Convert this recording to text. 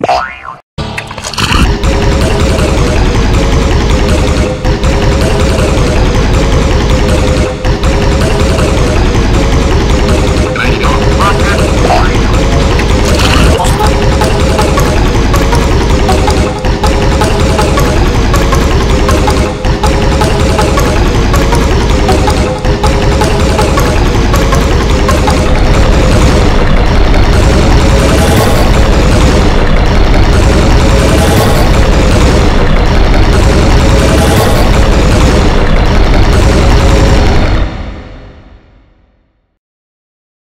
Bye.